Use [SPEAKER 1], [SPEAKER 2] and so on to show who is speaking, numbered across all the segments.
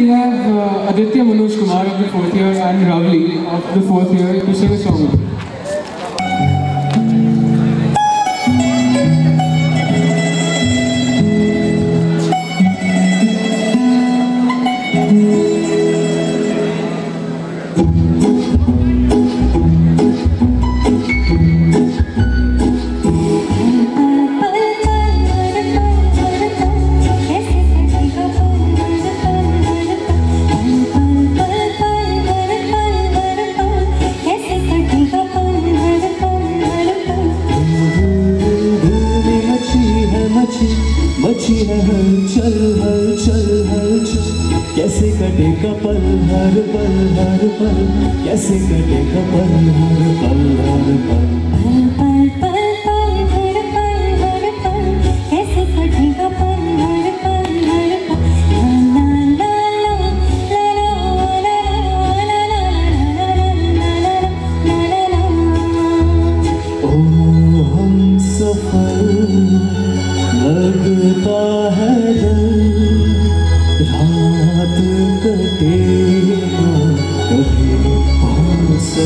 [SPEAKER 1] We have uh, Aditya Manoj Kumar of the fourth year and Ravli of the fourth year to sing a song.
[SPEAKER 2] कैसे कटे पल हर पल हर पल। कैसे कटे पल हर पल हर पल।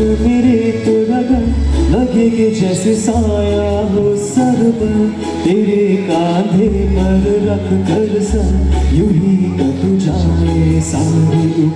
[SPEAKER 3] मेरे तो लगा लगेगी जैसे
[SPEAKER 2] साया हो सर पर, तेरे कांधे पर रख कर सर, यूँ ही कट जाए सारी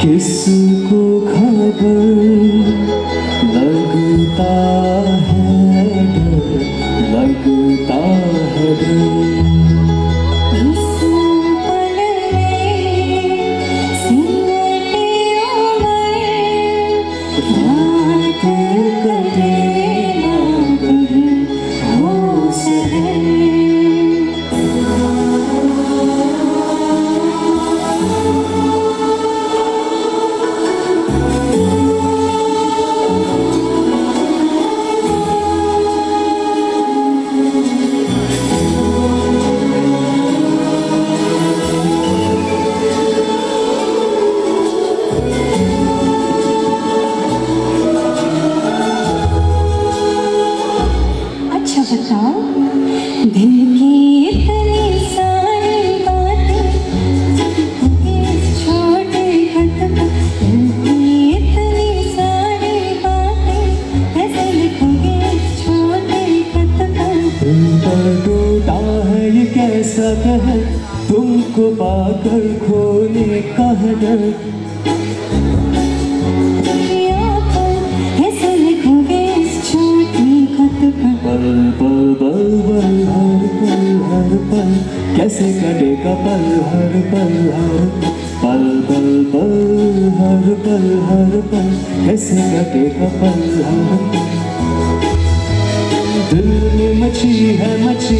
[SPEAKER 2] किसको खबर लगता है डर लगता है डर?
[SPEAKER 3] Thank पल
[SPEAKER 2] तुमको पाकर खोने का डर। पल पल पल पल हर पल हर पल कैसे कटेगा पल हर पल हर पल पल पल हर पल हर पल कैसे कटेगा पल हर पल दिल में मची है मची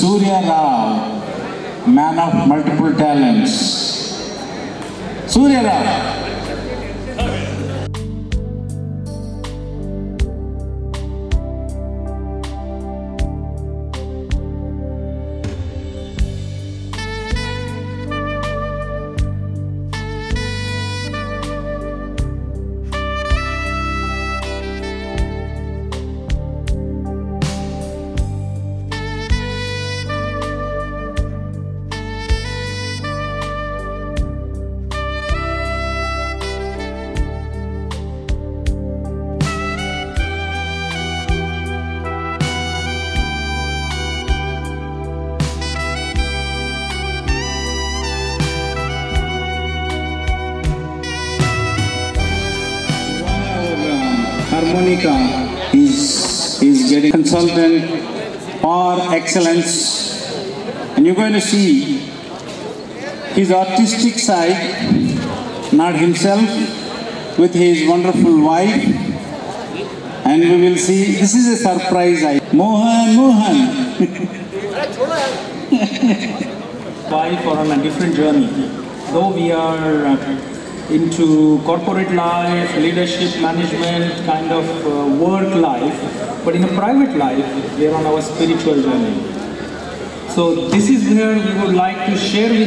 [SPEAKER 4] Suryarao man of multiple talents Suryarao Monica is, is getting consultant for excellence. And you're going to see his artistic side, not himself, with his wonderful wife. And we will see, this is a surprise. I, Mohan, Mohan.
[SPEAKER 5] wife for on a different journey. Though we are uh, into corporate life, leadership, management, kind of uh, work life, but in a private life, we are on our spiritual journey. So this is where we would like to share with